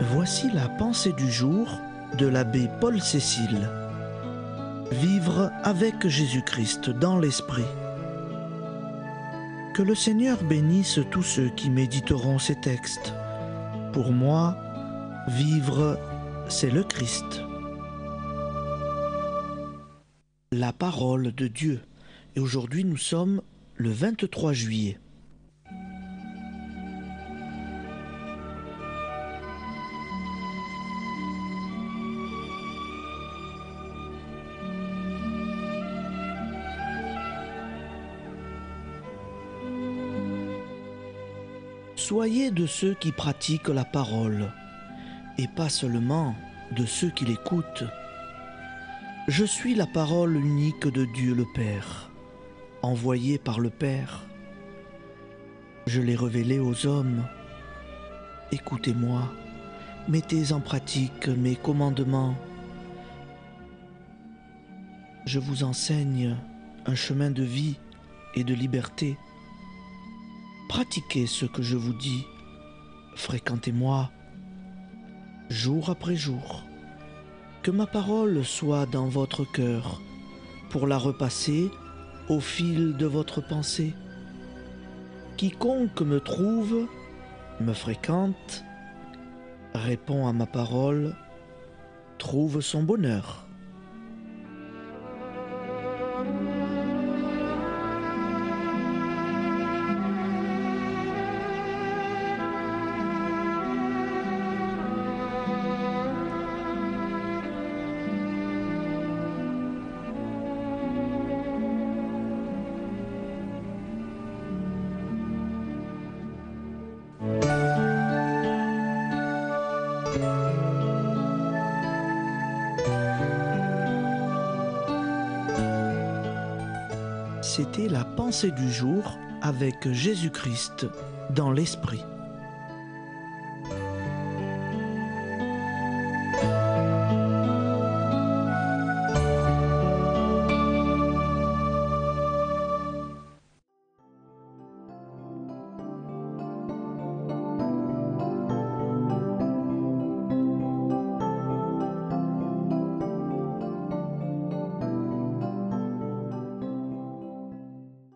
Voici la pensée du jour de l'abbé Paul Cécile. Vivre avec Jésus-Christ dans l'esprit. Que le Seigneur bénisse tous ceux qui méditeront ces textes. Pour moi, vivre, c'est le Christ. La parole de Dieu. Et aujourd'hui, nous sommes le 23 juillet. Soyez de ceux qui pratiquent la parole, et pas seulement de ceux qui l'écoutent. Je suis la parole unique de Dieu le Père, envoyée par le Père. Je l'ai révélée aux hommes. Écoutez-moi, mettez en pratique mes commandements. Je vous enseigne un chemin de vie et de liberté. Pratiquez ce que je vous dis, fréquentez-moi jour après jour. Que ma parole soit dans votre cœur pour la repasser au fil de votre pensée. Quiconque me trouve, me fréquente, répond à ma parole, trouve son bonheur. C'était la pensée du jour avec Jésus-Christ dans l'Esprit.